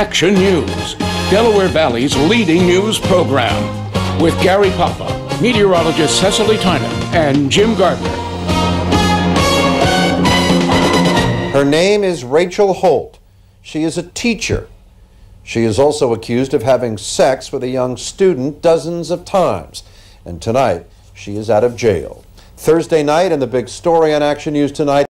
Action News, Delaware Valley's leading news program, with Gary Papa, meteorologist Cecily Tynan, and Jim Gardner. Her name is Rachel Holt. She is a teacher. She is also accused of having sex with a young student dozens of times. And tonight, she is out of jail. Thursday night, and the big story on Action News tonight.